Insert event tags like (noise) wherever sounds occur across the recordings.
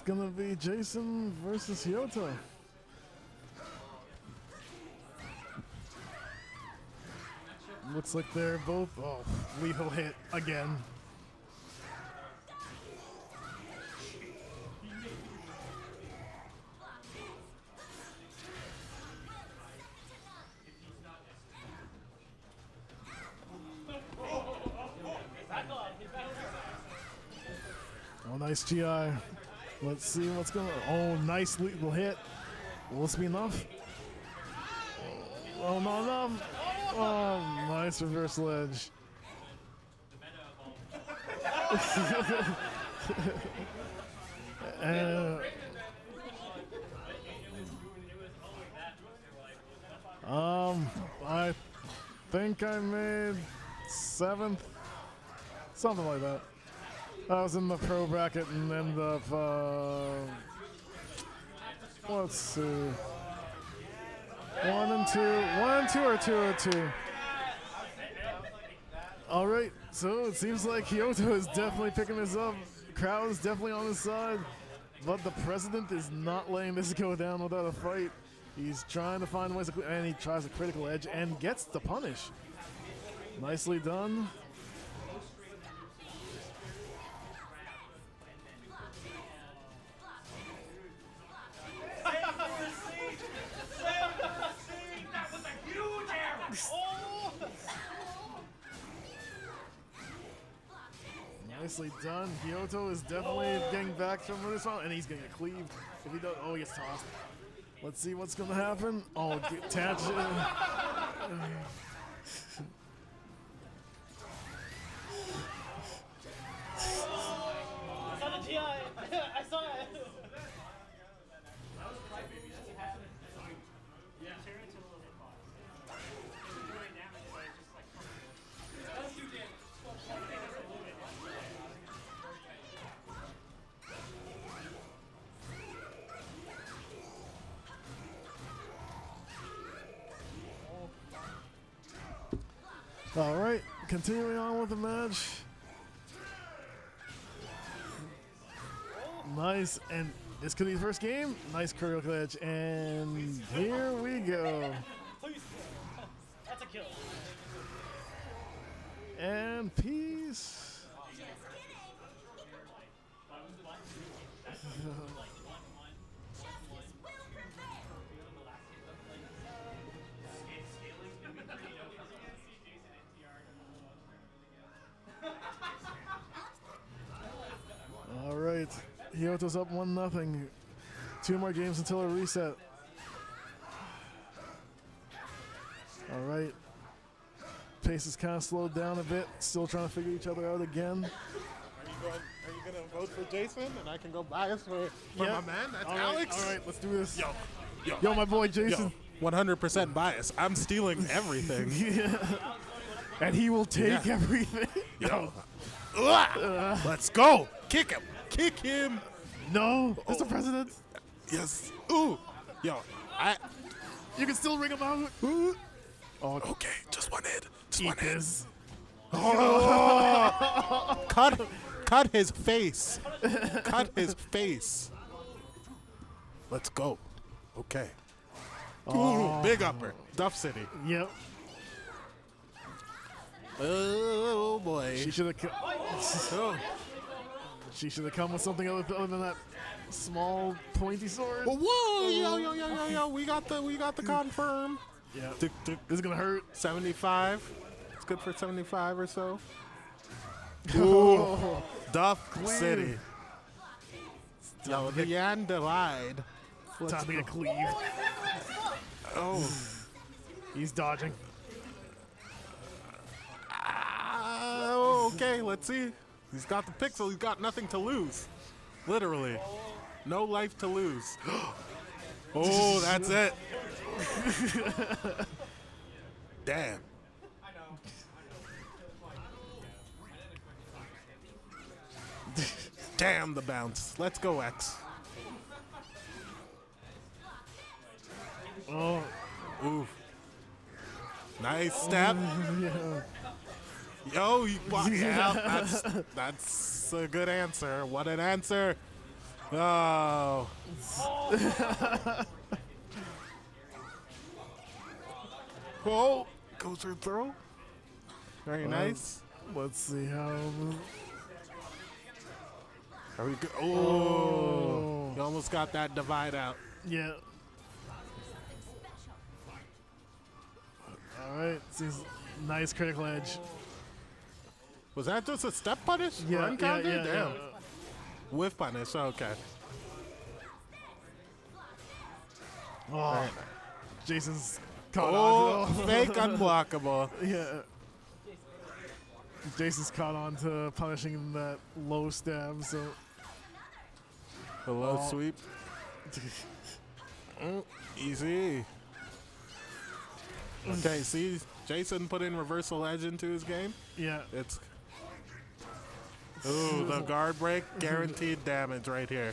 gonna be Jason versus Hyoto. Looks like they're both oh lethal hit again. Oh, nice GI. Let's see what's going on. Oh, nice lethal hit. Will this be enough? Oh, no, no. Oh, nice reversal edge. and, (laughs) um, I think I made seventh, something like that. I was in the pro bracket and ended up, uh, let's see, one and two, one and two or two and two. All right, so it seems like Hyoto is definitely picking this up. Crowd is definitely on his side, but the president is not letting this go down without a fight. He's trying to find ways, to, and he tries a critical edge and gets the punish. Nicely done. Nicely done. Hyoto is definitely getting back from this one, and he's going to get cleaved. If he does, oh, he gets tossed. Let's see what's going to happen. Oh, get tangent. Uh, All right, continuing on with the match. Nice, and this could be the first game. Nice critical edge, and here we go. That's a kill. And peace. Right, Hyoto's up one nothing. Two more games until a reset. All right, pace is kind of slowed down a bit. Still trying to figure each other out again. Are you going? Are you gonna vote for Jason, and I can go bias for, for Yeah. my man? That's All right, Alex. all right, let's do this. Yo, yo, Yo, my boy Jason. yo. 100% bias. I'm stealing (laughs) everything. Yeah. And he will take Yeah. everything. yo. (laughs) Ugh. Let's go. Kick him. Kick him. No, Oh. Mr. President. Yes. Ooh. Yo. I. You can still ring him out. Ooh. Oh, Okay. Just one hit. Just eat one hit. this. Oh. (laughs) Cut. Cut his face. Cut his face. Let's go. Okay. Ooh, oh. big upper. Duff City. Yep. Oh boy. She should have. Co- she should have come with something other, other than that small pointy sword. Oh, Whoa, yo, yo, yo, yo, yo. We got the we got the confirm. Yeah. This is gonna hurt. 75. It's good for 75 or so. (laughs) Oh, Duff City. Yo, the Yandalide. time to get cleaved. Oh. He's dodging. Ah, okay, let's see. He's got the pixel. He's got nothing to lose. Literally. No life to lose. (gasps) oh, that's it. (laughs) Damn. (laughs) Damn the bounce. Let's go, X. Oh, Oof. Nice step. (laughs) yeah. Yo, you, (laughs) yeah, that's, that's a good answer. What an answer. Oh. (laughs) oh, goes her throw. Very nice. Let's see how. Are we go- oh, Oh. you almost got that divide out. Yeah. All right. Seems nice critical edge. Was that just a step punish? Yeah. Run yeah, counter? yeah, Damn. yeah. Whiff punish. Okay. Oh, Jason's caught Oh, on. (laughs) to- fake unblockable. Yeah. Jason's caught on to punishing that low stab, so The low Oh. sweep. (laughs) Mm, easy. Okay, see, Jason put in reversal edge into his game. yeah. It's. Ooh, the guard break, guaranteed damage right here.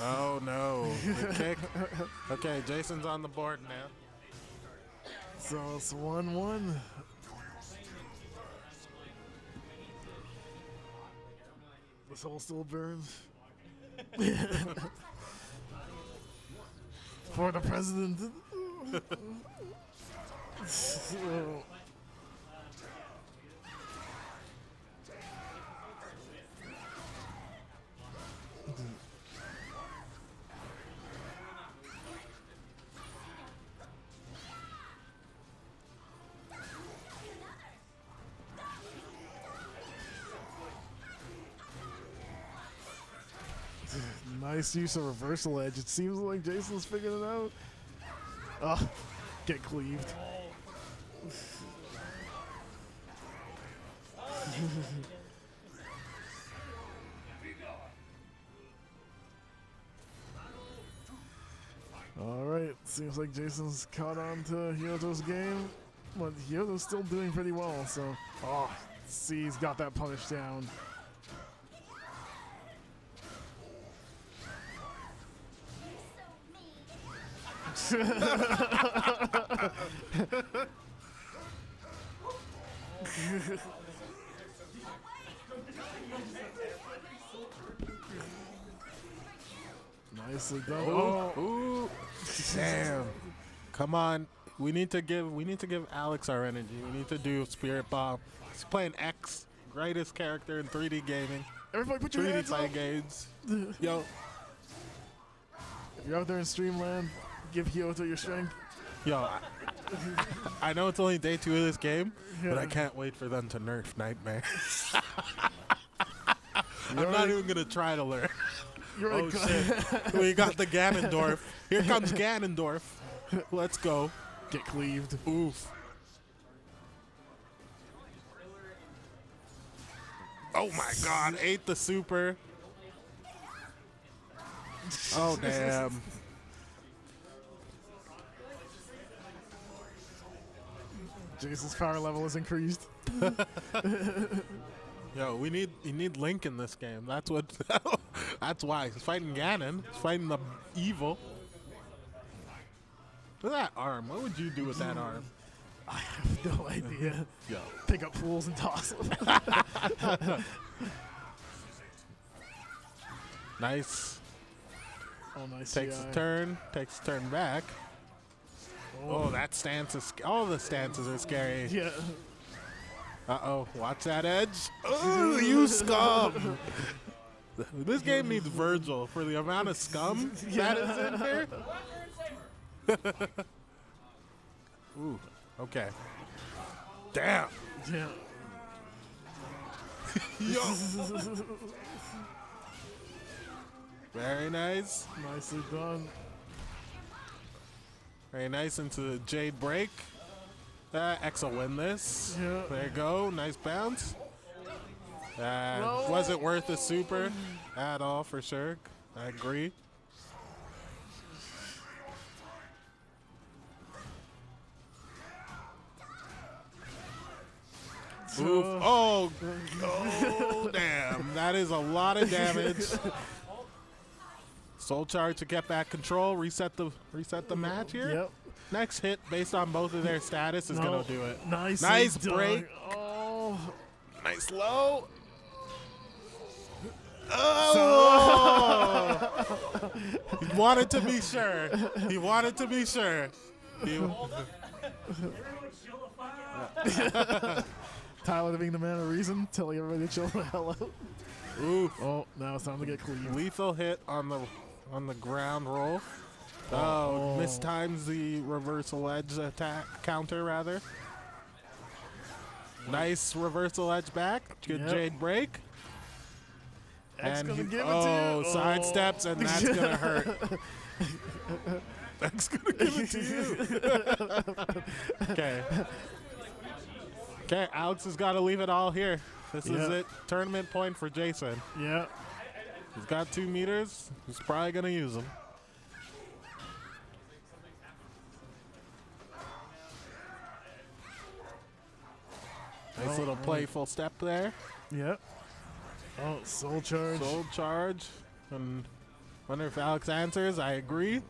Oh no, the kick. Okay, Jason's on the board now. So it's one one. The soul still burns. (laughs) For the president. Nice use of reversal edge. It seems like Jason's figuring it out. Oh, get cleaved. (laughs) All right, seems like Jason's caught on to Hyoto's game, but Hyoto's still doing pretty well. So, oh, see, he's got that punish down. Nicely done. Oh, Oh, ooh, damn! Come on, we need to give we need to give Alex our energy. We need to do Spirit Bomb. He's playing X, greatest character in 3D gaming, everybody put your 3D hands up. games. (laughs) Yo, If you're out there in Streamland, give Hyoto your strength. yo, I, I know it's only day two of this game, but I can't wait for them to nerf Nightmare. (laughs) I'm not even gonna try to learn. You're Oh shit! (laughs) we got the Ganondorf. Here comes Ganondorf. Let's go. Get cleaved. Oof. Oh my god, ate the super. Oh damn. (laughs) Jason's power level is increased. (laughs) (laughs) Yo, we need you need Link in this game. That's what (laughs) that's why. He's fighting Ganon. He's fighting the evil. Look at that arm. What would you do with that arm? I have no idea. Yo. Pick up fools and toss them. Nice. oh, nice. Takes CI. a turn. Takes a turn back. Oh, that stance is. sc- All the stances are scary. Yeah. Uh oh, watch that edge. Oh, you scum! (laughs) this game needs Virgil for the amount of scum that is in here. (laughs) (laughs) Ooh, okay. Damn. Yeah. Yo. Very nice. Nicely done. Very nice into the Jade break. Uh, X will win this. Yeah. There you go. Nice bounce. Uh, No. Wasn't worth a super at all for sure. I agree. Oof. Oh, (laughs) oh, damn. That is a lot of damage. (laughs) Soul charge to get back control. Reset the reset the match here. Yep. next hit based on both of their status is No. gonna do it. Nice. Nice break. Oh. Nice low. Oh! (laughs) he wanted to be sure. He wanted to be sure. He- (laughs) Tyler being the man of reason, telling everybody to chill the hell out. ooh, Oh, now it's time to get clean. lethal hit on the on the ground roll. Oh, Oh. mistimes the reversal edge attack counter rather. Nice reversal edge back. Good Yep. jade break. X and gonna he- give it oh, to you. side Oh. steps, and that's gonna (laughs) hurt. That's gonna give it to you. (laughs) okay. Okay, Alex has got to leave it all here. This is it. Tournament point for Jason. Yeah. He's got two meters. He's probably gonna use them. Nice Oh, little oh. playful oh. step there. Yep. Oh, soul charge. Soul charge. And wonder if Alex answers. I agree.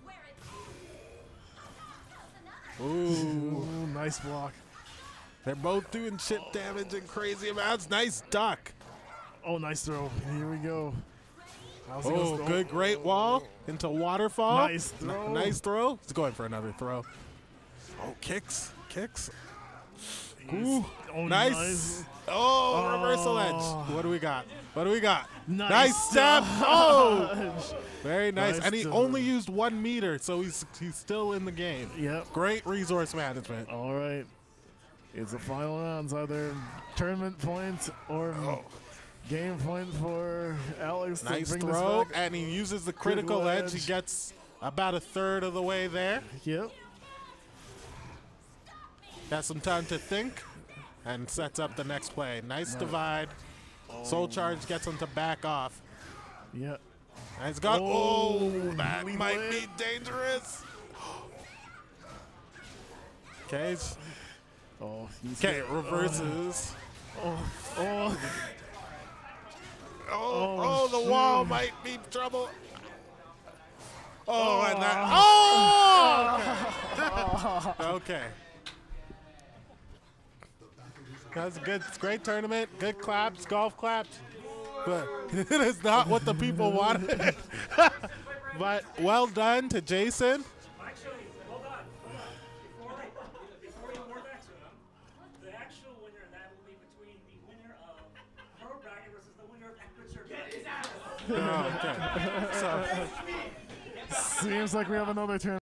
Ooh. Ooh, nice block. They're both doing shit damage in crazy amounts. Nice duck. Oh, nice throw. Here we go. Oh, good, great wall into waterfall. Nice throw. nice throw. He's going for another throw. Oh, kicks, kicks. Ooh, oh, oh, nice. nice. Oh, reversal Oh. edge. What do we got? What do we got? Nice step. Oh, (laughs) very nice. Nice and he dodge. only used one meter, so he's he's still in the game. Yep. Great resource management. All right. It's the final rounds, either tournament points or Oh. Game point for Alex Nice throw, and he uses the critical edge. He gets about a third of the way there. Yep. Has some time to think and sets up the next play. Nice divide. Soul charge gets him to back off. Yep. And he's got. Oh, Oh, that might win. be dangerous. (gasps) Okay. Oh, Okay, reverses. Oh, oh, (laughs) Oh, Oh, oh, the wall might be trouble. Oh, and that. Oh! oh okay. (laughs) okay. That was a good, great tournament. Good claps, golf claps. But (laughs) it is not what the people wanted. (laughs) but well done to Jason. (laughs) So. seems like we have another turn.